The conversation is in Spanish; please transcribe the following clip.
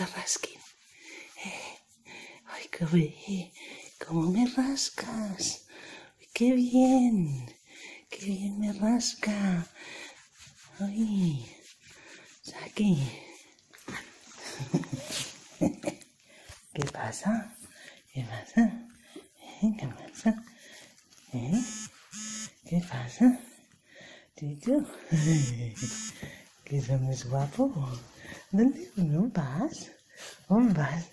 te rasquin? Eh? Ai, que bé, cómo me rascas. Qué bien, qué bien me rasca. Ay. ¿Qué pasa? ¿Qué pasa? ¿Eh? ¿Qué pasa? ¿Eh? ¿Qué pasa? Tito, que es más guapo. ¿Dónde no vas? ¿Dónde vas?